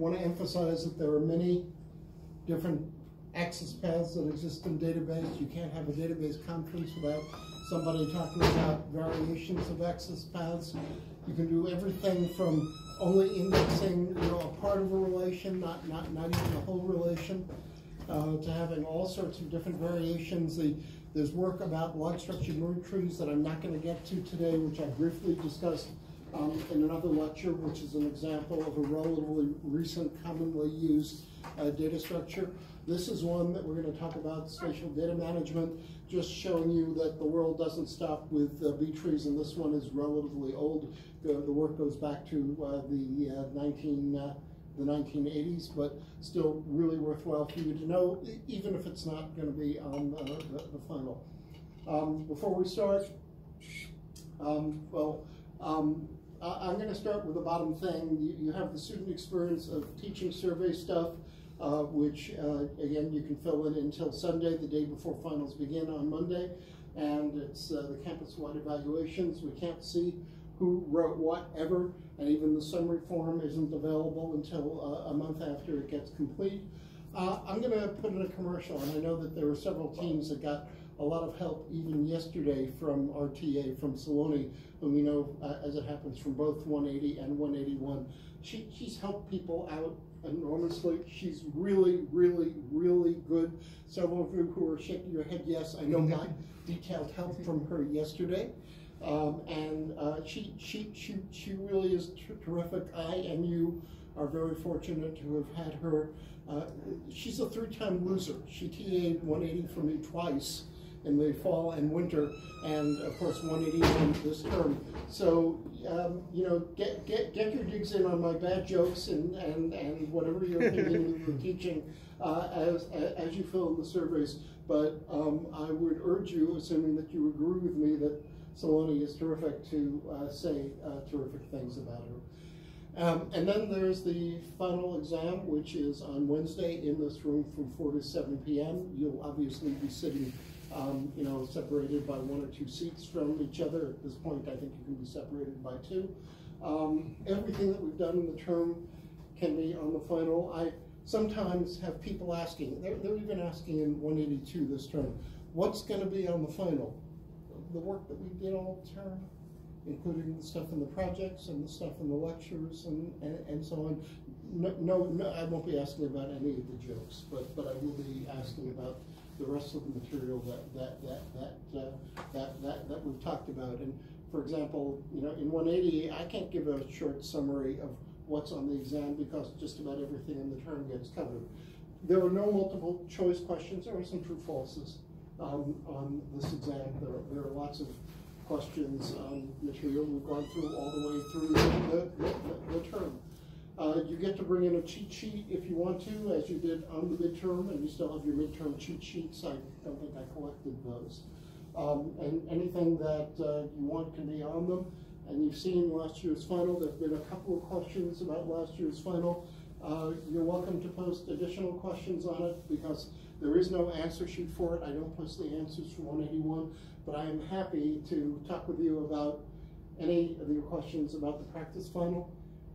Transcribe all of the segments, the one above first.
want to emphasize that there are many different access paths that exist in database. You can't have a database conference without somebody talking about variations of access paths. You can do everything from only indexing, you know, a part of a relation, not, not, not even the whole relation, uh, to having all sorts of different variations. The, there's work about log structured node trees that I'm not going to get to today, which I briefly discussed um, in another lecture, which is an example of a relatively recent, commonly used uh, data structure. This is one that we're going to talk about, spatial data management, just showing you that the world doesn't stop with uh, B-trees, and this one is relatively old. The, the work goes back to uh, the uh, 19 uh, the 1980s, but still really worthwhile for you to know, even if it's not going to be on uh, the, the, final. Um, before we start, um, well, um, I'm going to start with the bottom thing. You, you, have the student experience of teaching survey stuff, uh, which, uh, again, you can fill in until Sunday, the day before finals begin on Monday. And it's uh, the campus-wide evaluations. We can't see who wrote what ever, and even the summary form isn't available until uh, a month after it gets complete. Uh, I'm going to put in a commercial, and I know that there were several teams that got a lot of help even yesterday from RTA, from Saloni, whom we know, uh, as it happens, from both 180 and 181. She, she's helped people out enormously. She's really, really, really good. Several of you who are shaking your head, yes, I know got detailed help from her yesterday. Um, and uh, she, she, she, she really is terrific. I and you are very fortunate to have had her. Uh, she's a three-time loser. She TA'd 180 for me twice in the fall and winter, and of course 181 this term. So um, you know, get get get your digs in on my bad jokes and and and whatever you're thinking of teaching uh, as as you fill in the surveys. But um, I would urge you, assuming that you agree with me, that Saloni is terrific to uh, say uh, terrific things about her. Um, and then there's the final exam, which is on Wednesday in this room from 4 to 7 p.m. You'll obviously be sitting um, you know, separated by one or two seats from each other. At this point, I think you can be separated by two. Um, everything that we've done in the term can be on the final. I sometimes have people asking, they're, they're even asking in 182 this term, what's going to be on the final? The work that we did all term, including the stuff in the projects and the stuff in the lectures and, and, and so on. No, no, no, I won't be asking about any of the jokes, but, but I will be asking about the rest of the material that that that that uh, that, that that we've talked about. And for example, you know, in 180, I can't give a short summary of what's on the exam because just about everything in the term gets covered. There are no multiple choice questions. There are some true falses um, on this exam. There are, there are lots of questions on material we've gone through all the way through the, the, the, the term. Uh, you get to bring in a cheat sheet if you want to, as you did on the midterm, and you still have your midterm cheat sheets. I don't think I collected those. Um, and anything that uh, you want can be on them. And you've seen last year's final. There have been a couple of questions about last year's final. Uh, you're welcome to post additional questions on it because there is no answer sheet for it. I don't post the answers for 181, but I am happy to talk with you about any of your questions about the practice final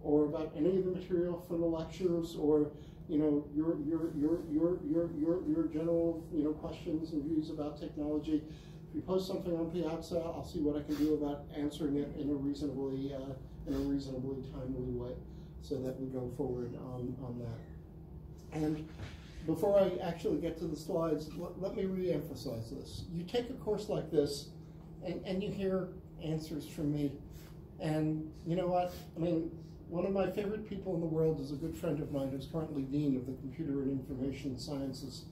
or about any of the material from the lectures or you know your your your your your your, your general you know questions and views about technology. If you post something on Piazza, I'll see what I can do about answering it in a reasonably uh, in a reasonably timely way, so that we go forward on on that. And before I actually get to the slides, let, let me re-emphasize this. You take a course like this, and, and you hear answers from me, and you know what? I mean, one of my favorite people in the world is a good friend of mine who's currently dean of the Computer and Information Sciences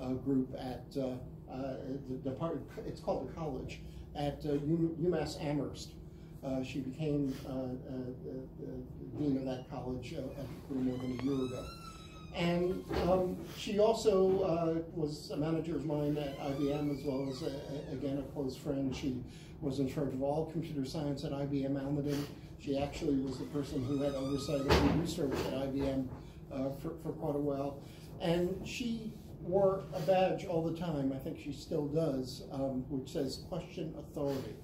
uh, group at uh, uh, the department. It's called the college at uh, UMass Amherst. Uh, she became dean of that college a little more than a year ago. And um, she also uh, was a manager of mine at IBM as well as, a, a, again, a close friend. She was in charge of all computer science at IBM Almaden. She actually was the person who had oversight of the research at IBM uh, for, for quite a while. And she wore a badge all the time, I think she still does, um, which says question authority.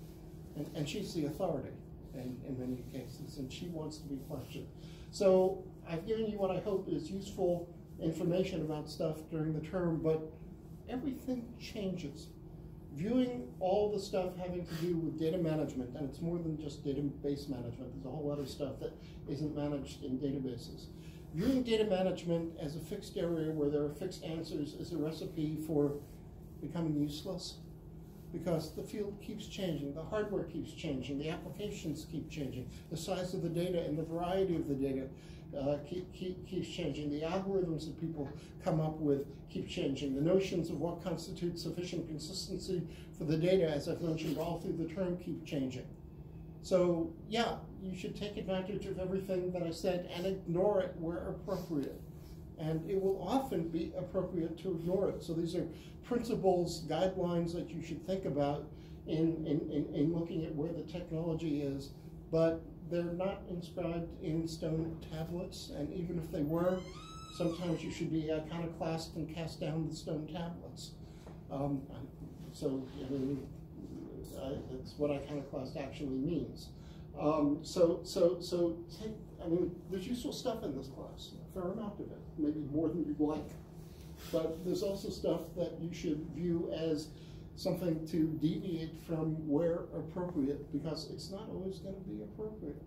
And, and she's the authority in, in many cases, and she wants to be questioned. So I've given you what I hope is useful information about stuff during the term, but everything changes. Viewing all the stuff having to do with data management, and it's more than just database management, there's a whole lot of stuff that isn't managed in databases. Viewing data management as a fixed area where there are fixed answers is a recipe for becoming useless because the field keeps changing, the hardware keeps changing, the applications keep changing, the size of the data and the variety of the data uh, keep, keep, keeps changing, the algorithms that people come up with keep changing, the notions of what constitutes sufficient consistency for the data, as I've mentioned all through the term, keep changing. So yeah, you should take advantage of everything that I said and ignore it where appropriate. And it will often be appropriate to ignore it. So these are principles, guidelines that you should think about in, in, in, in looking at where the technology is. But they're not inscribed in stone tablets, and even if they were, sometimes you should be iconoclast and cast down the stone tablets. Um, so, I mean, uh, that's what iconoclast actually means. Um, so, so, so, take, I mean, there's useful stuff in this class, a fair amount of it, maybe more than you'd like. But there's also stuff that you should view as something to deviate from where appropriate, because it's not always going to be appropriate.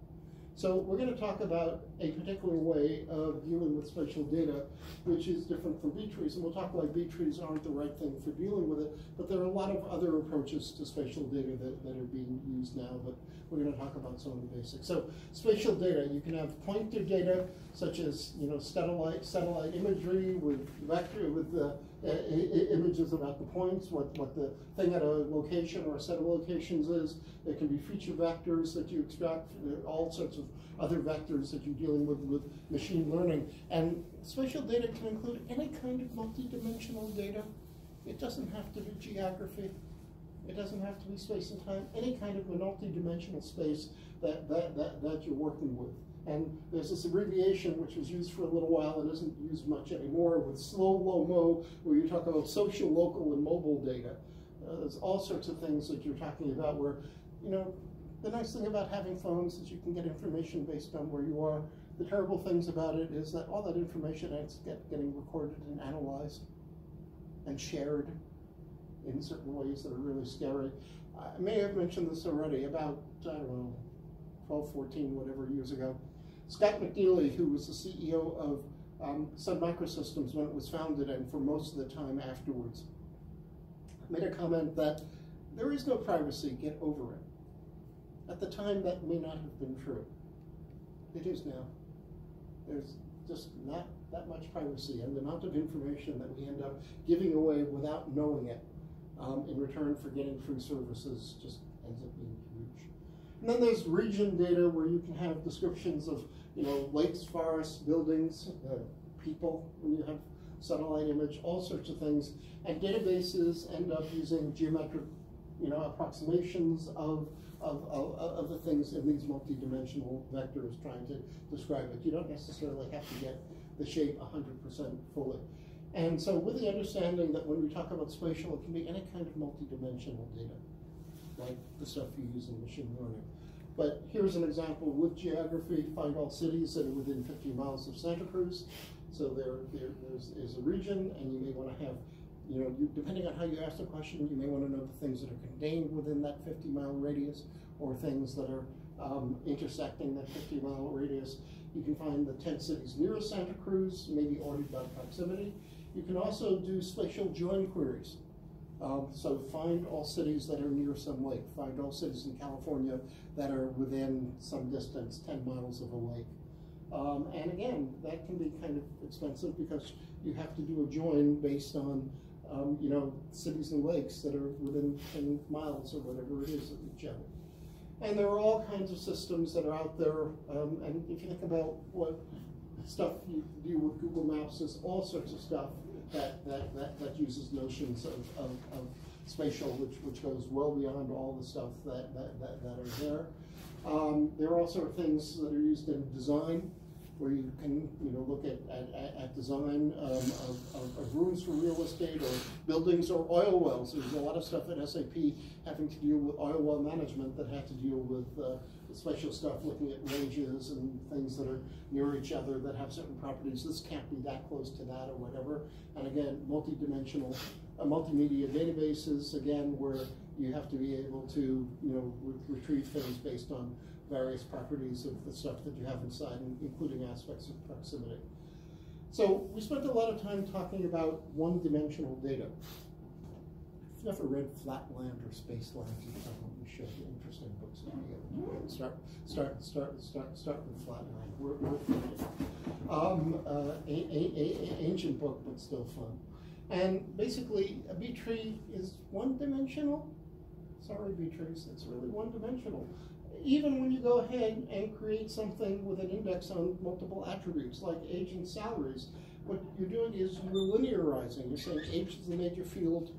So we're going to talk about a particular way of dealing with spatial data, which is different from B-trees. And we'll talk why B-trees aren't the right thing for dealing with it. But there are a lot of other approaches to spatial data that, that are being used now. But we're going to talk about some of the basics. So spatial data, you can have pointer data, such as you know satellite satellite imagery with vector with the images about the points, what, what the thing at a location or a set of locations is. It can be feature vectors that you extract, uh, all sorts of other vectors that you're dealing with with machine learning. And spatial data can include any kind of multidimensional data. It doesn't have to be geography. It doesn't have to be space and time. Any kind of multi-dimensional space that, that, that, that you're working with. And there's this abbreviation which was used for a little while and isn't used much anymore with slow, low, mo, where you talk about social, local, and mobile data. Uh, there's all sorts of things that you're talking about where, you know, the nice thing about having phones is you can get information based on where you are. The terrible things about it is that all that information is get, getting recorded and analyzed and shared in certain ways that are really scary. I may have mentioned this already about, I don't know, 12, 14, whatever years ago. Scott McNealy, who was the CEO of um, Sun Microsystems when it was founded and for most of the time afterwards, made a comment that there is no privacy, get over it. At the time, that may not have been true. It is now. There's just not that much privacy, and the amount of information that we end up giving away without knowing it um, in return for getting free services just ends up being huge. And then there's region data where you can have descriptions of you know lakes, forests, buildings, uh, people when you have satellite image, all sorts of things. And databases end up using geometric you know, approximations of, of, of, of the things in these multidimensional vectors trying to describe it. You don't necessarily have to get the shape 100% fully. And so with the understanding that when we talk about spatial, it can be any kind of multidimensional data, like the stuff you use in machine learning. But here's an example with geography, find all cities that are within 50 miles of Santa Cruz. So there, there there's a region, and you may want to have, you know, you, depending on how you ask the question, you may want to know the things that are contained within that 50 mile radius, or things that are um, intersecting that 50 mile radius. You can find the 10 cities nearest Santa Cruz, maybe ordered by proximity. You can also do spatial join queries. Um, so find all cities that are near some lake. Find all cities in California that are within some distance, 10 miles of a lake. Um, and again, that can be kind of expensive because you have to do a join based on, um, you know, cities and lakes that are within 10 miles or whatever it is of each other. And there are all kinds of systems that are out there. Um, and if you think about what stuff you do with Google Maps, there's all sorts of stuff that, that, that, that uses notions of, of, of, spatial, which, which goes well beyond all the stuff that, that, that, that are there. Um, there are also things that are used in design where you can, you know, look at, at, at design um, of, of, of rooms for real estate or buildings or oil wells. There's a lot of stuff at SAP having to deal with oil well management that had to deal with uh, special stuff looking at ranges and things that are near each other that have certain properties. This can't be that close to that or whatever. And again, multi-dimensional, uh, multimedia databases, again, where you have to be able to, you know, re retrieve things based on various properties of the stuff that you have inside, including aspects of proximity. So we spent a lot of time talking about one-dimensional data. If you've ever read Flatland or Spaceland, you probably should. Interesting books Start, start, start, start, start with Flatland. We're, we're um, uh, a, a, a, ancient book, but still fun. And basically, a B tree is one-dimensional. Sorry, B trees, it's really one-dimensional even when you go ahead and create something with an index on multiple attributes like age and salaries, what you're doing is you're linearizing. You're saying age is the major field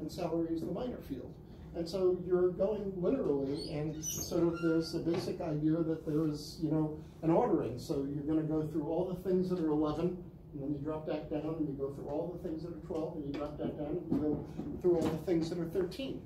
and salary is the minor field. And so you're going literally, and sort of there's a basic idea that there is, you know, an ordering. So you're going to go through all the things that are 11, and then you drop that down, and you go through all the things that are 12, and you drop that down, and you go through all the things that are 13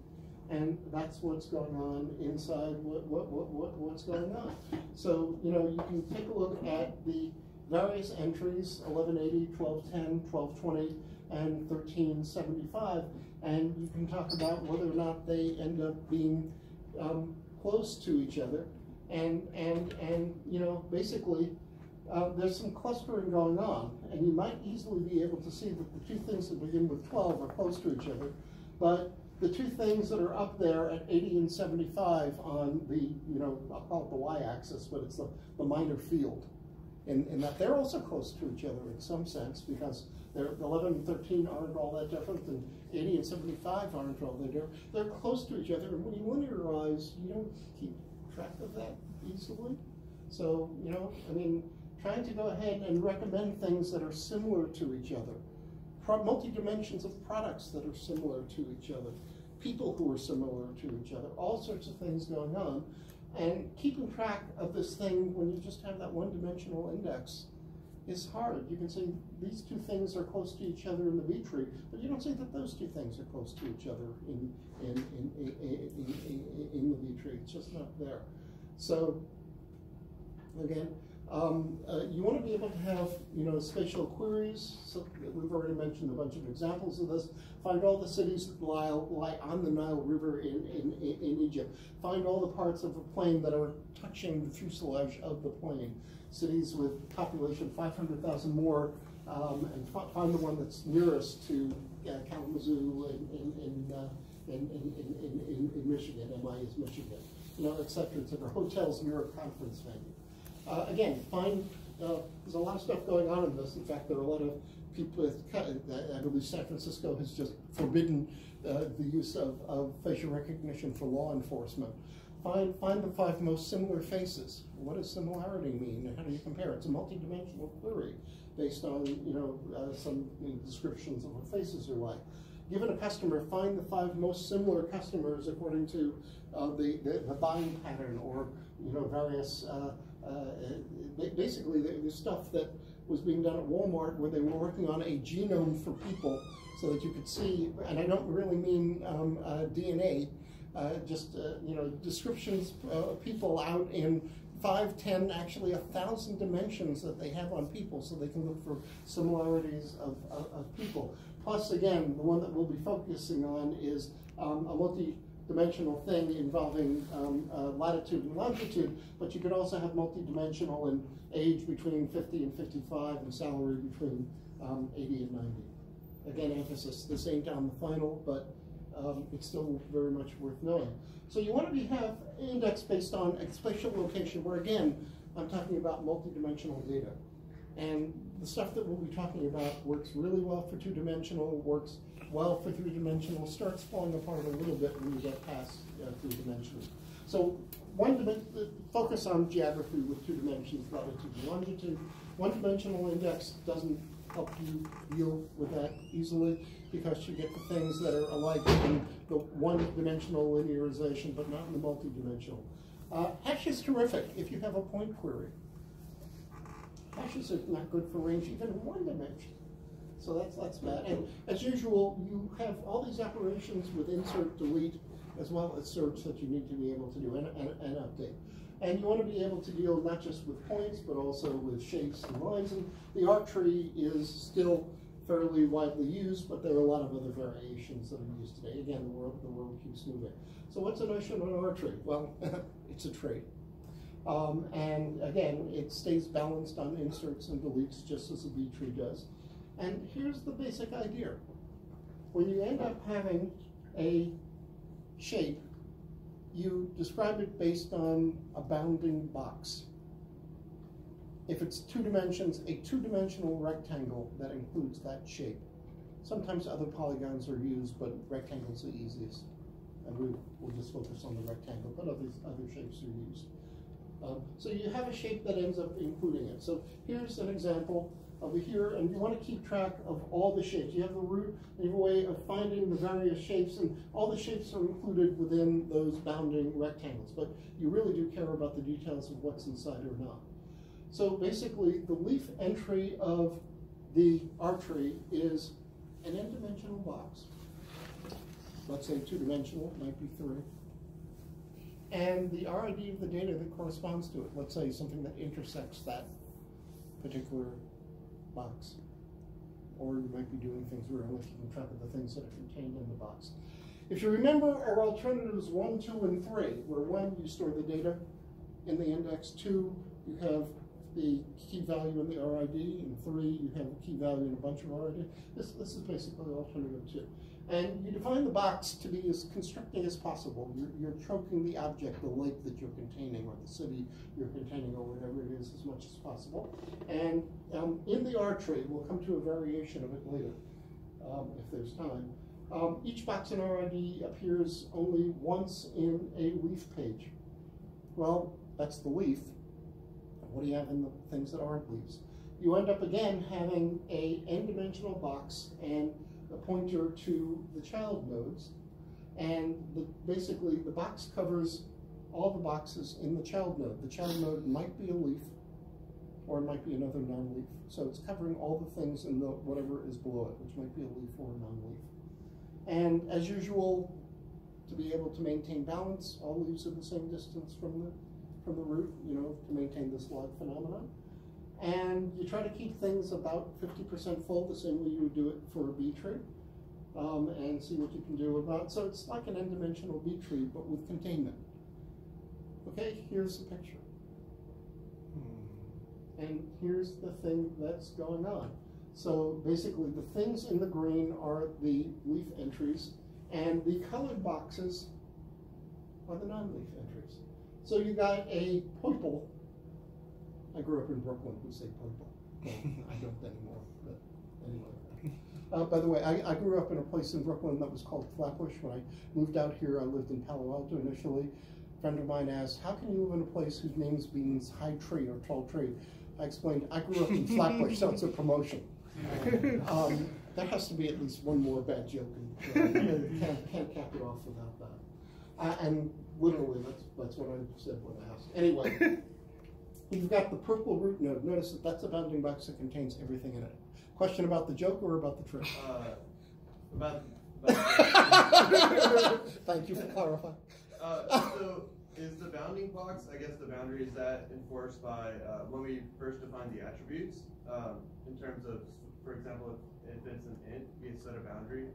and that's what's going on inside what, what, what, what, what's going on. So, you know, you can take a look at the various entries, 1180, 1210, 1220, and 1375, and you can talk about whether or not they end up being um, close to each other. And, and, and you know, basically, uh, there's some clustering going on, and you might easily be able to see that the two things that begin with 12 are close to each other, but the two things that are up there at 80 and 75 on the, you know, I'll call it the y-axis, but it's the, the minor field. And, in that they're also close to each other in some sense because they're 11 and 13 aren't all that different and 80 and 75 aren't all that different. They're close to each other and when you linearize, you don't keep track of that easily. So, you know, I mean, trying to go ahead and recommend things that are similar to each other multi-dimensions of products that are similar to each other, people who are similar to each other, all sorts of things going on. And keeping track of this thing when you just have that one-dimensional index is hard. You can say these two things are close to each other in the B tree, but you don't say that those two things are close to each other in, in, in, in, in the B tree. It's just not there. So again, um, uh, you want to be able to have, you know, spatial queries. So we've already mentioned a bunch of examples of this. Find all the cities that lie, lie on the Nile River in, in, in Egypt. Find all the parts of a plane that are touching the fuselage of the plane. Cities with population 500,000 more, um, and find the one that's nearest to uh, Kalamazoo in, in, uh, in, Michigan, MI is Michigan, you know, et cetera, et cetera. Hotels near a conference venue. Uh, again, find, uh, there's a lot of stuff going on in this. In fact, there are a lot of people, uh, I believe San Francisco has just forbidden uh, the use of, of facial recognition for law enforcement. Find, find the five most similar faces. What does similarity mean how do you compare? It's a multidimensional query based on you know uh, some you know, descriptions of what faces are like. Given a customer, find the five most similar customers according to uh, the, the, the, buying pattern or you know various uh, uh, basically the, stuff that was being done at Walmart where they were working on a genome for people so that you could see, and I don't really mean um, uh, DNA, uh, just uh, you know descriptions of people out in five, ten, actually a thousand dimensions that they have on people, so they can look for similarities of, of, of people. Plus, again, the one that we'll be focusing on is um, a multi dimensional thing involving um, uh, latitude and longitude, but you could also have multi-dimensional in age between 50 and 55 and salary between um, 80 and 90. Again, emphasis, this ain't on the final, but um, it's still very much worth knowing. So you want to have index based on a spatial location where, again, I'm talking about multi-dimensional data. And the stuff that we'll be talking about works really well for two-dimensional, works well for three-dimensional, starts falling apart a little bit when you get past uh, three-dimensional. So one dimension, focus on geography with two dimensions, latitude and longitude. One-dimensional index doesn't help you deal with that easily because you get the things that are alike in the one-dimensional linearization, but not in the multi-dimensional. Uh, hash is terrific if you have a point query. Hashes are not good for range even in one dimension. So that's, that's bad. And as usual, you have all these operations with insert, delete, as well as search that you need to be able to do and, and, and update. And you want to be able to deal not just with points, but also with shapes and lines. And the R tree is still fairly widely used, but there are a lot of other variations that are used today. Again, the world, the world keeps moving. So what's a notion tree? Well, it's a tree. Um, and again, it stays balanced on inserts and deletes just as a B tree does. And here's the basic idea. When you end up having a shape, you describe it based on a bounding box. If it's two dimensions, a two-dimensional rectangle that includes that shape. Sometimes other polygons are used, but rectangle's the easiest. And we will just focus on the rectangle, but other, other shapes are used. Um, so you have a shape that ends up including it. So here's an example over here, and you want to keep track of all the shapes. You have the root, you have a way of finding the various shapes, and all the shapes are included within those bounding rectangles. But you really do care about the details of what's inside or not. So basically, the leaf entry of the tree is an n-dimensional box. Let's say two-dimensional, might be three. And the RID of the data that corresponds to it, let's say something that intersects that particular box. Or you might be doing things where you're keeping track of the things that are contained in the box. If you remember our alternatives one, two, and three, where one, you store the data in the index, two, you have the key value in the RID, and three, you have a key value in a bunch of RID. This, this is basically alternative two. And you define the box to be as constricting as possible. You're, you're choking the object, the lake that you're containing, or the city you're containing, or whatever it is, as much as possible. And um, in the R tree, we'll come to a variation of it later, um, if there's time. Um, each box in RID appears only once in a leaf page. Well, that's the leaf. What do you have in the things that aren't leaves? You end up again having a n-dimensional box and a pointer to the child nodes. And the, basically, the box covers all the boxes in the child node. The child node might be a leaf, or it might be another non-leaf. So it's covering all the things in the whatever is below it, which might be a leaf or a non-leaf. And as usual, to be able to maintain balance, all leaves are the same distance from the from the root, you know, to maintain this log phenomenon. And you try to keep things about 50% full, the same way you would do it for a B tree, um, and see what you can do about. So it's like an n-dimensional B tree, but with containment. Okay, here's the picture. And here's the thing that's going on. So basically, the things in the green are the leaf entries, and the colored boxes are the non-leaf entries. So you got a purple I grew up in Brooklyn, we say purple. I don't anymore, but anyway. Uh, by the way, I, I, grew up in a place in Brooklyn that was called Flatbush. When I moved out here, I lived in Palo Alto initially. A friend of mine asked, how can you live in a place whose name means high tree or tall tree? I explained, I grew up in Flatbush, so it's a promotion. Um, there has to be at least one more bad joke. And, uh, can't, can't cap it off without that. Uh, and literally, that's, that's what I said when I asked. Anyway. You've got the purple root node. Notice that that's a bounding box that contains everything in it. Question about the joke or about the trick? Uh, about. about Thank you for clarifying. Uh, so, is the bounding box, I guess the boundary is that enforced by uh, when we first define the attributes, um, in terms of, for example, if, if it's an int, we set a boundary.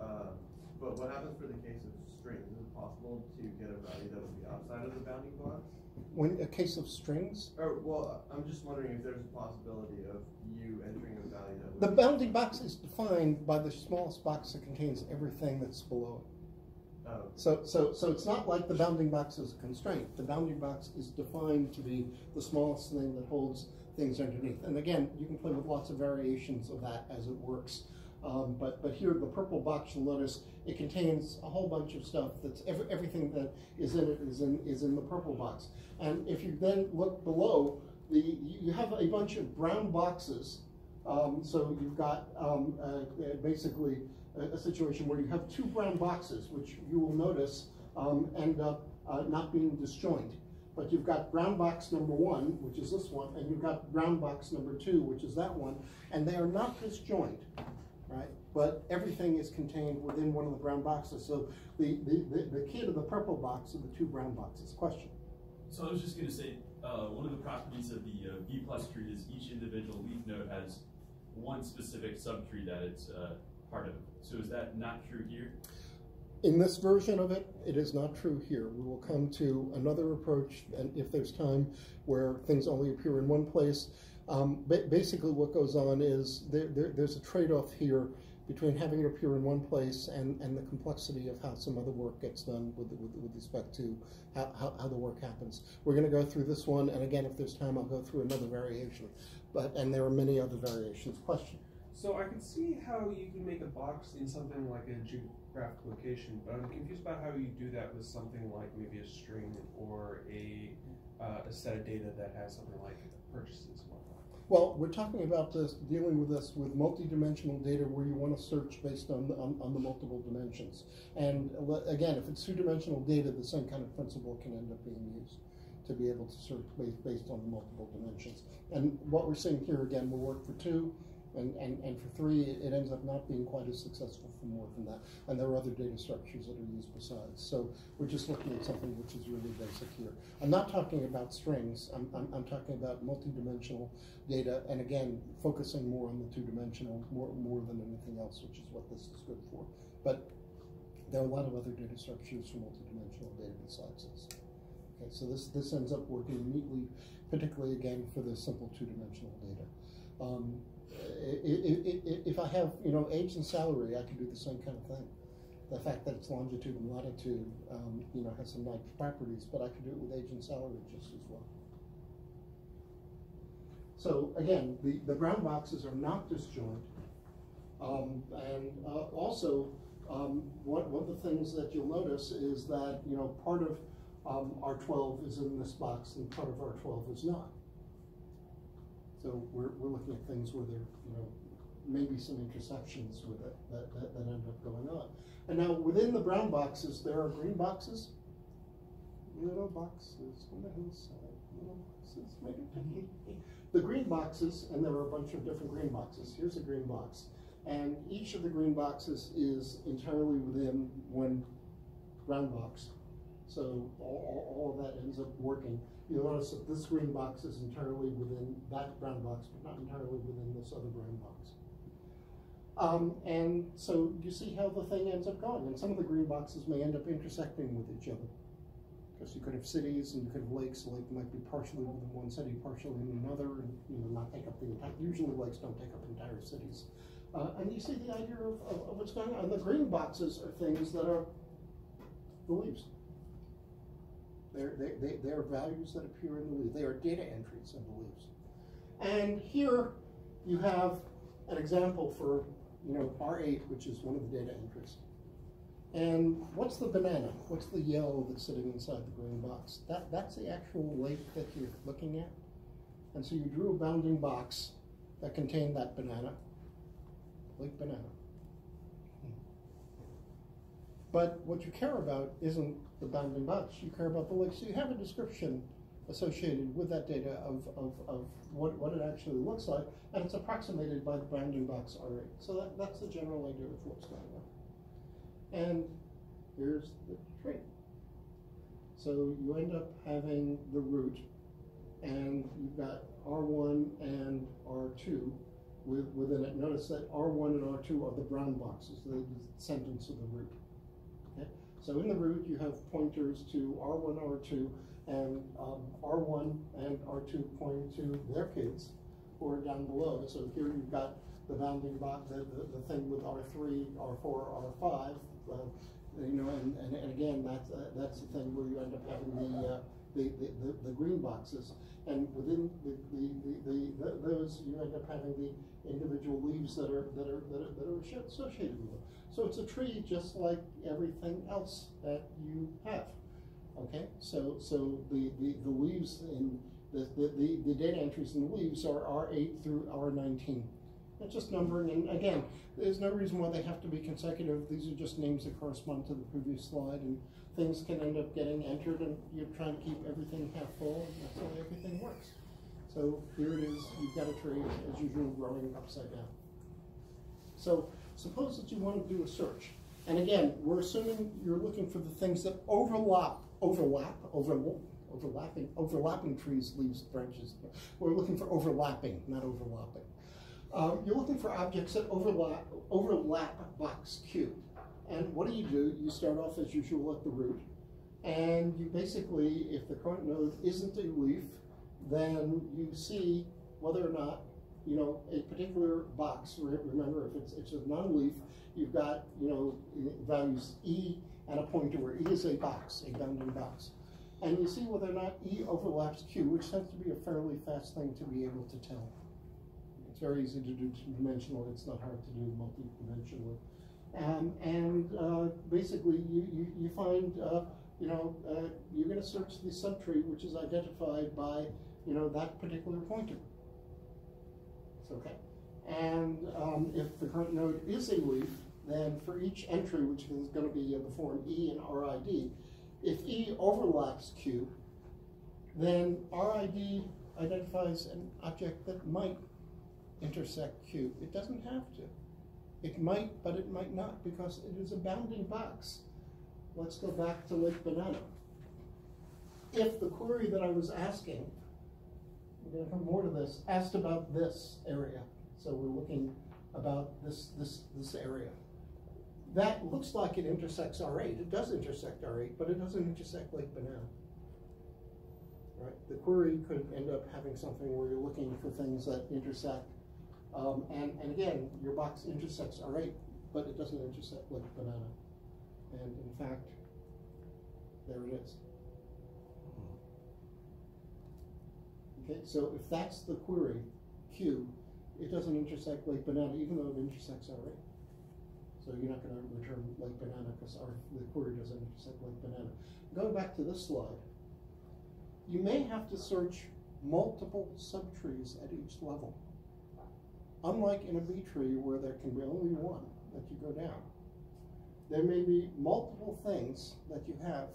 Uh, but what happens for the case of strings? Is it possible to get a value that would be outside of the bounding box? When a case of strings? Or, well, I'm just wondering if there's a possibility of you entering a value that The bounding box is defined by the smallest box that contains everything that's below it. Oh. So, so, so it's not like the bounding box is a constraint. The bounding box is defined to be the smallest thing that holds things underneath. And again, you can play with lots of variations of that as it works. Um, but, but here, the purple box, you'll notice it contains a whole bunch of stuff that's every, everything that is in it is in, is in the purple box. And if you then look below, the, you have a bunch of brown boxes. Um, so you've got um, uh, basically a, a, situation where you have two brown boxes, which you will notice um, end up uh, not being disjoint. but you've got brown box number one, which is this one, and you've got brown box number two, which is that one, and they are not disjoint, right? But everything is contained within one of the brown boxes. So the, the, the, the key to the purple box are the two brown boxes. Question? So I was just gonna say, uh, one of the properties of the uh, B plus tree is each individual leaf node has one specific subtree that it's uh, part of. So is that not true here? In this version of it, it is not true here. We will come to another approach, and if there's time, where things only appear in one place. Um, ba basically, what goes on is there, there, there's a trade-off here between having it appear in one place and, and the complexity of how some other work gets done with, with, with respect to how, how, how, the work happens. We're going to go through this one, and again, if there's time, I'll go through another variation. But And there are many other variations. Question? So I can see how you can make a box in something like a geographic location, but I'm confused about how you do that with something like maybe a string or a, uh, a set of data that has something like purchases well, we're talking about this, dealing with this with multi-dimensional data where you want to search based on the, on, on the multiple dimensions. And again, if it's two-dimensional data, the same kind of principle can end up being used to be able to search based, based on the multiple dimensions. And what we're seeing here again will work for two, and, and, and for three, it ends up not being quite as successful for more than that. And there are other data structures that are used besides. So we're just looking at something which is really basic here. I'm not talking about strings. I'm, I'm, I'm talking about multidimensional data. And again, focusing more on the two-dimensional more, more than anything else, which is what this is good for. But there are a lot of other data structures for multidimensional data besides this. Okay, so this, this ends up working neatly, particularly again for the simple two-dimensional data. Um, if I have, you know, age and salary, I can do the same kind of thing. The fact that it's longitude and latitude, um, you know, has some nice properties, but I can do it with age and salary just as well. So again, the, the brown boxes are not disjoint. Um, and uh, also, um, one, one of the things that you'll notice is that, you know, part of um, R12 is in this box and part of R12 is not. So we're, we're looking at things where there, you know, maybe some intersections with it that, that, that end up going on. And now within the brown boxes, there are green boxes, little boxes on the hillside, little boxes of The green boxes, and there are a bunch of different green boxes. Here's a green box. And each of the green boxes is entirely within one brown box. So all, all, of that ends up working. You'll notice that this green box is entirely within that brown box, but not entirely within this other brown box. Um, and so you see how the thing ends up going. And some of the green boxes may end up intersecting with each other. Because you could have cities and you could have lakes. A lake might be partially within one city, partially in another, and you know not take up the entire. Usually lakes don't take up entire cities. Uh, and you see the idea of, of, of what's going on. The green boxes are things that are the leaves. They're, they, they, are values that appear in the leaves. They are data entries in the leaves. And here you have an example for, you know, R8, which is one of the data entries. And what's the banana? What's the yellow that's sitting inside the green box? That, that's the actual lake that you're looking at. And so you drew a bounding box that contained that banana, Lake Banana. But what you care about isn't the bounding box. You care about the lake. So you have a description associated with that data of, of, of what, what it actually looks like, and it's approximated by the bounding box already. So that, that's the general idea of what's going on. And here's the tree. So you end up having the root, and you've got R1 and R2 with, within it. Notice that R1 and R2 are the brown boxes, the sentence of the root. So in the root, you have pointers to R1, R2, and um, R1 and R2 pointing to their kids who are down below. So here you've got the bounding box, the, the, the thing with R3, R4, R5, uh, you know, and, and, and again, that's, uh, that's the thing where you end up having the, uh, the, the, the, the, green boxes. And within the, the, the, those, you end up having the individual leaves that are, that are, that are, that are associated with them. So it's a tree just like everything else that you have. Okay, so so the, the, the leaves in the, the, the data entries in the leaves are R8 through R19. It's just numbering, and again, there's no reason why they have to be consecutive. These are just names that correspond to the previous slide, and things can end up getting entered, and you're trying to keep everything half full, and that's way everything works. So here it is, you've got a tree, as usual, growing upside down. So suppose that you want to do a search. And again, we're assuming you're looking for the things that overlap, overlap, overlap, overlapping, overlapping trees, leaves, branches. We're looking for overlapping, not overlapping. Um, you're looking for objects that overlap, overlap box Q. And what do you do? You start off as usual at the root, and you basically, if the current node isn't a leaf, then you see whether or not, you know, a particular box, remember if it's, it's a non-leaf, you've got, you know, values E and a pointer where E is a box, a bounding box. And you see whether or not E overlaps Q, which tends to be a fairly fast thing to be able to tell. It's very easy to do two-dimensional, it's not hard to do multi-dimensionally. Um, and uh, basically, you, you, you find, uh, you know, uh, you're going to search the subtree, which is identified by, you know, that particular pointer. It's okay. And um, if the current node is a leaf, then for each entry, which is going to be the form E and RID, if E overlaps Q, then RID identifies an object that might intersect Q. It doesn't have to. It might, but it might not, because it is a bounding box. Let's go back to Lake Banana. If the query that I was asking, we're going to come more to this, asked about this area, so we're looking about this, this, this area. That looks like it intersects R8. It does intersect R8, but it doesn't intersect Lake Banana. Right? The query could end up having something where you're looking for things that intersect um, and, and again, your box intersects R8, but it doesn't intersect Lake Banana. And in fact, there it is. Okay, so if that's the query, Q, it doesn't intersect Lake Banana, even though it intersects R8. So you're not going to return Lake Banana because the query doesn't intersect Lake Banana. Going back to this slide, you may have to search multiple subtrees at each level. Unlike in a B tree where there can be only one that you go down, there may be multiple things that you have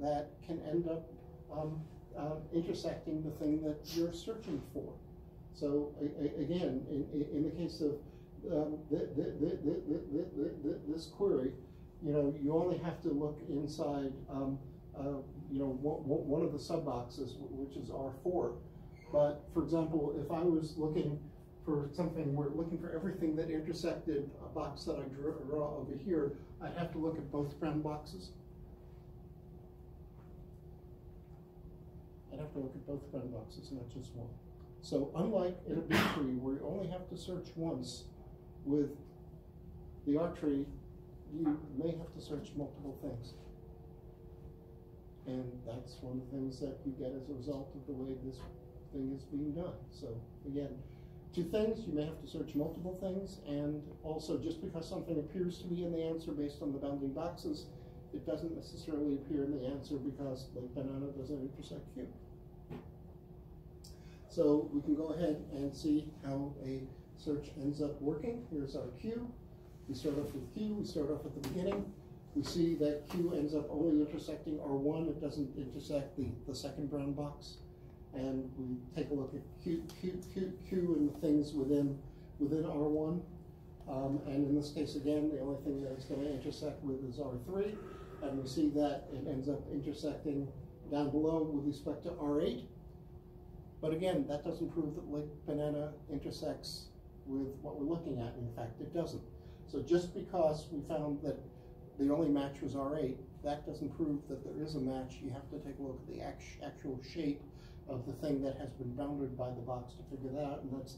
that can end up um, uh, intersecting the thing that you're searching for. So again, in, in the case of um, this query, you know, you only have to look inside, um, uh, you know, one, one of the sub boxes, which is R4. But for example, if I was looking for something, we're looking for everything that intersected a box that I drew, draw over here, I'd have to look at both brown boxes. I'd have to look at both brown boxes, not just one. So unlike in a B tree where you only have to search once, with the R tree, you may have to search multiple things. And that's one of the things that you get as a result of the way this thing is being done. So again, two things, you may have to search multiple things, and also just because something appears to be in the answer based on the bounding boxes, it doesn't necessarily appear in the answer because Lake Banana doesn't intersect Q. So we can go ahead and see how a search ends up working. Here's our Q. We start off with Q, we start off at the beginning. We see that Q ends up only intersecting R1, it doesn't intersect the, the second brown box and we take a look at Q, Q, Q, Q and the things within, within R1. Um, and in this case, again, the only thing that it's going to intersect with is R3. And we see that it ends up intersecting down below with respect to R8. But again, that doesn't prove that Lake Banana intersects with what we're looking at. In fact, it doesn't. So just because we found that the only match was R8, that doesn't prove that there is a match. You have to take a look at the actual shape of the thing that has been bounded by the box to figure that out, and that's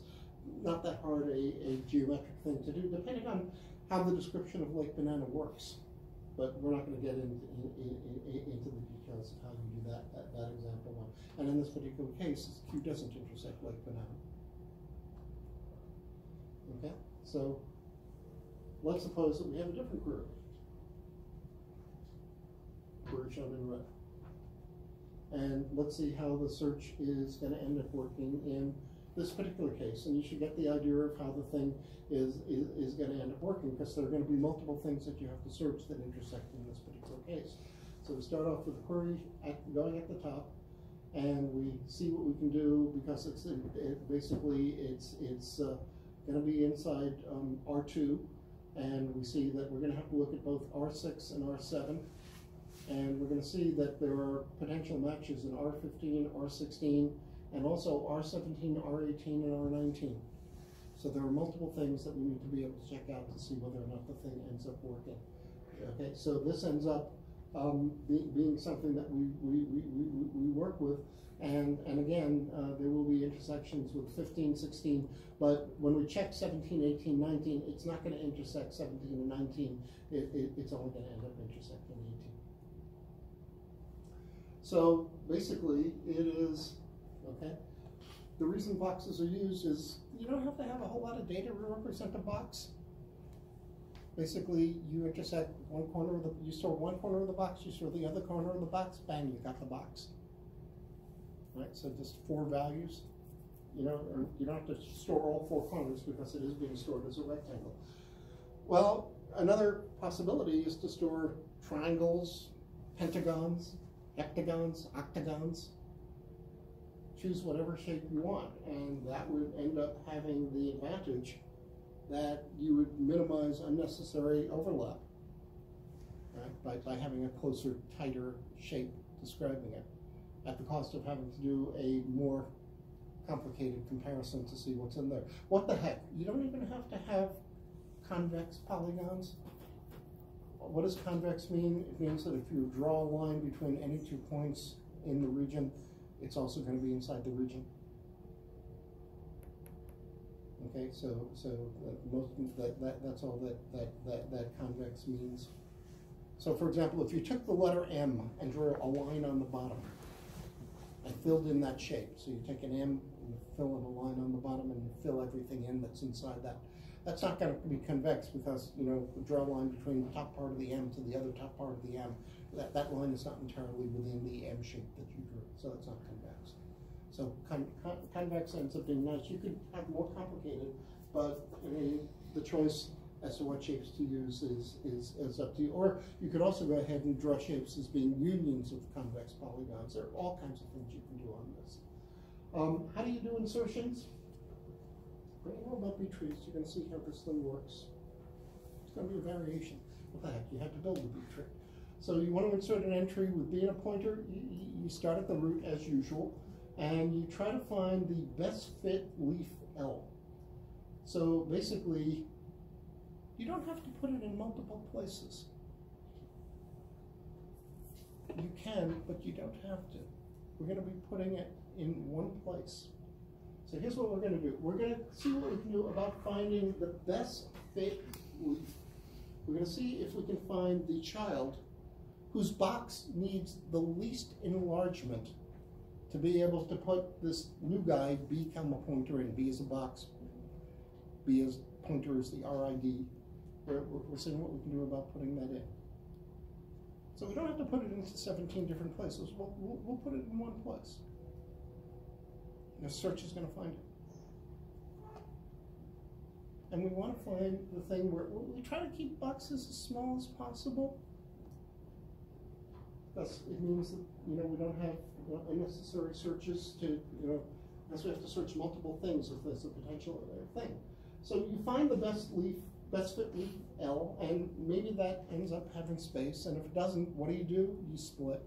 not that hard a, a geometric thing to do, depending on how the description of Lake Banana works. But we're not going to get into, in, in, in, into the details of how you do that, that, that example one. And in this particular case, Q doesn't intersect Lake Banana. Okay, so let's suppose that we have a different group. We're shown in red. And let's see how the search is going to end up working in this particular case, and you should get the idea of how the thing is, is, is gonna end up working, because there are gonna be multiple things that you have to search that intersect in this particular case. So we start off with a query at, going at the top, and we see what we can do, because it's, it, basically, it's, it's, uh, gonna be inside, um, R two, and we see that we're gonna have to look at both R six and R seven. And we're gonna see that there are potential matches in R fifteen, R sixteen, and also R seventeen, R eighteen, and R nineteen. So there are multiple things that we need to be able to check out to see whether or not the thing ends up working. Okay, so this ends up, um, be- being something that we, we, we, we, we- work with. And, and again, uh, there will be intersections with 15, 16, but when we check 17, 18, 19, it's not gonna intersect seventeen and nineteen. It, it, it's only gonna end up intersecting eighteen. So basically, it is, okay, the reason boxes are used is you don't have to have a whole lot of data to represent a box. Basically, you intersect one corner of the, you store one corner of the box, you store the other corner of the box, bang, you got the box. Right, so just four values, you know, you don't have to store all four corners because it is being stored as a rectangle. Well, another possibility is to store triangles, pentagons, hectagons, octagons. Choose whatever shape you want, and that would end up having the advantage that you would minimize unnecessary overlap right, by, by having a closer, tighter shape describing it, at the cost of having to do a more complicated comparison to see what's in there. What the heck? You don't even have to have convex polygons. What does convex mean? It means that if you draw a line between any two points in the region, it's also going to be inside the region. Okay, so so most that, that that's all that, that that that convex means. So, for example, if you took the letter M and drew a line on the bottom and filled in that shape, so you take an M and fill in a line on the bottom and fill everything in that's inside that. That's not going to be convex because you know draw a line between the top part of the M to the other top part of the M. That that line is not entirely within the M shape that you drew, so it's not convex. So con- con- convex ends up being nice. You could have more complicated, but I mean, the choice as to what shapes to use is, is, is up to you. Or you could also go ahead and draw shapes as being unions of convex polygons. There are all kinds of things you can do on this. Um, how do you do insertions? You know about B trees, you're going to see how this thing works. It's going to be a variation. What that. You have to build the a B tree. So you want to insert an entry with B and a pointer. You you start at the root as usual and you try to find the best fit leaf L. So basically, you don't have to put it in multiple places. You can, but you don't have to. We're going to be putting it in one place. So here's what we're going to do. We're going to see what we can do about finding the best fit. We're going to see if we can find the child whose box needs the least enlargement to be able to put this new guy, B comma pointer and B is a box, B is pointer is the RID. We're, we're seeing what we can do about putting that in. So we don't have to put it into 17 different places. We'll, we'll, we'll put it in one place. The search is going to find it. And we want to find the thing where we try to keep boxes as small as possible. Thus, it means that you know we don't have you know, unnecessary searches to you know, unless we have to search multiple things if there's a potential uh, thing. So you find the best leaf, best fit leaf L, and maybe that ends up having space. And if it doesn't, what do you do? You split,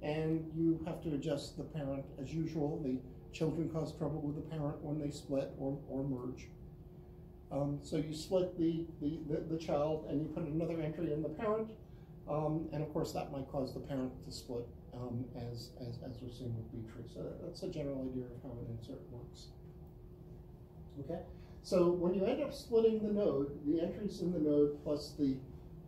and you have to adjust the parent as usual. The children cause trouble with the parent when they split or, or merge. Um, so you split the, the, the, the child and you put another entry in the parent, um, and of course, that might cause the parent to split, um, as, as, as we're seeing with B-tree. So that's a general idea of how an insert works. Okay? So when you end up splitting the node, the entries in the node plus the,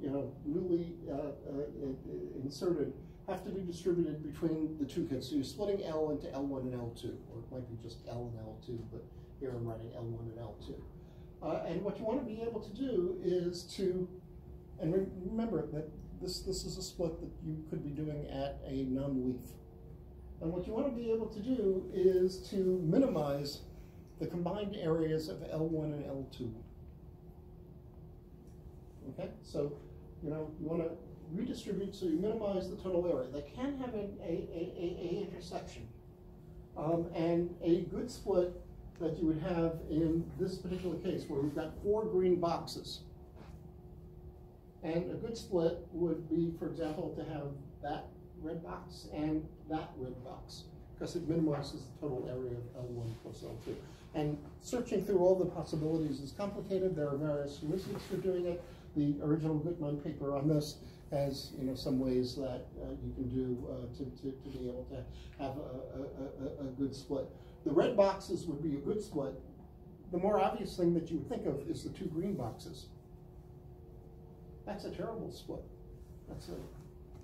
you know, newly uh, uh, inserted have to be distributed between the two kits. So you're splitting L into L1 and L2, or it might be just L and L2, but here I'm writing L1 and L2. Uh, and what you want to be able to do is to, and re remember that this, this is a split that you could be doing at a non-leaf. And what you want to be able to do is to minimize the combined areas of L1 and L2. Okay, so, you know, you want to redistribute so you minimize the total area. They can have an a, a, a, a intersection. Um, and a good split that you would have in this particular case where we've got four green boxes. And a good split would be, for example, to have that red box and that red box because it minimizes the total area of L1 plus L2. And searching through all the possibilities is complicated. There are various heuristics for doing it. The original Guttman paper on this has you know some ways that uh, you can do uh, to, to, to, be able to have a, a, a, a, good split. The red boxes would be a good split. The more obvious thing that you would think of is the two green boxes. That's a terrible split. That's a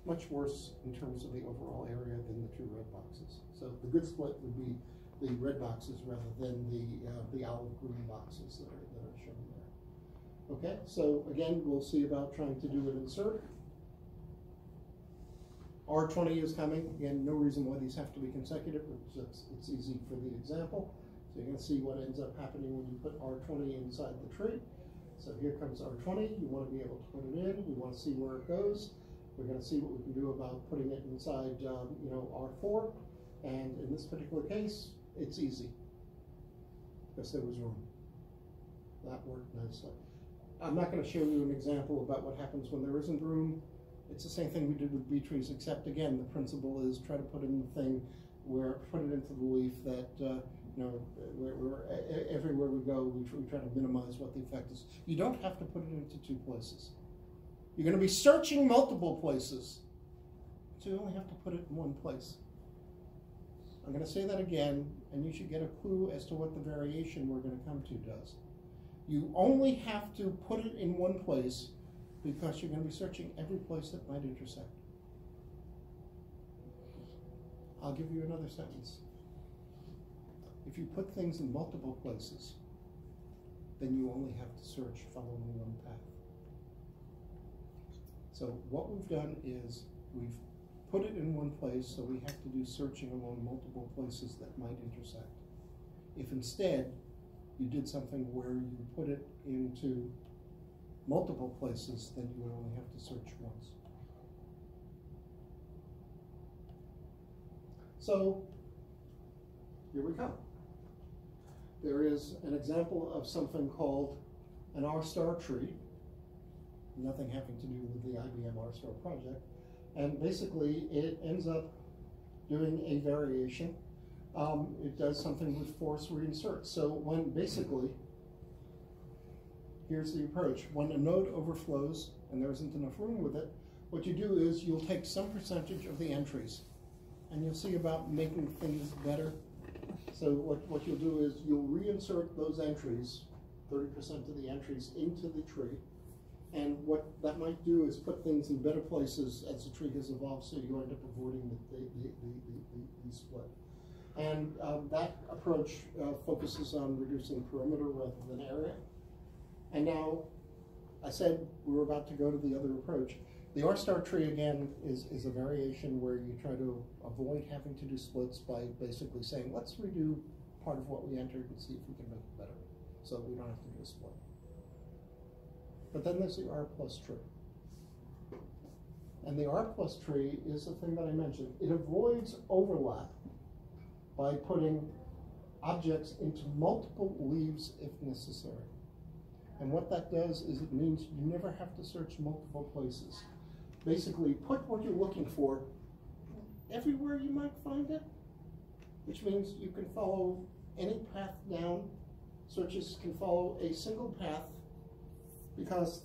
much worse in terms of the overall area than the two red boxes. So the good split would be the red boxes rather than the uh, the olive green boxes that are, that are shown there. Okay, so again, we'll see about trying to do an insert. R20 is coming. Again, no reason why these have to be consecutive. It's, it's, easy for the example. So you're going to see what ends up happening when you put R20 inside the tree. So here comes R20. You want to be able to put it in. We want to see where it goes. We're going to see what we can do about putting it inside, um, you know, R4. And in this particular case, it's easy because there was room. That worked nicely. I'm not going to show you an example about what happens when there isn't room. It's the same thing we did with B-trees, except again, the principle is try to put in the thing where, put it into the leaf that, uh, you know, where, where, everywhere we go, we try, we try to minimize what the effect is. You don't have to put it into two places. You're going to be searching multiple places. So you only have to put it in one place. I'm going to say that again, and you should get a clue as to what the variation we're going to come to does. You only have to put it in one place because you're going to be searching every place that might intersect. I'll give you another sentence. If you put things in multiple places, then you only have to search following one path. So what we've done is we've put it in one place, so we have to do searching along multiple places that might intersect. If instead you did something where you put it into multiple places, then you would only have to search once. So here we come. There is an example of something called an R-star tree, nothing having to do with the IBM R-star project, and basically it ends up doing a variation. Um, it does something with force reinsert. So when basically here's the approach. When a node overflows and there isn't enough room with it, what you do is you'll take some percentage of the entries and you'll see about making things better. So what, what you'll do is you'll reinsert those entries, 30% of the entries into the tree. And what that might do is put things in better places as the tree has evolved, so you end up avoiding the, the, the, the, the split. And um, that approach uh, focuses on reducing perimeter rather than area. And now, I said we were about to go to the other approach. The R-star tree, again, is, is a variation where you try to avoid having to do splits by basically saying, let's redo part of what we entered and see if we can make it better, so we don't have to do a split. But then there's the R plus tree. And the R plus tree is the thing that I mentioned. It avoids overlap by putting objects into multiple leaves if necessary. And what that does is it means you never have to search multiple places. Basically, put what you're looking for everywhere you might find it, which means you can follow any path down. Searches can follow a single path because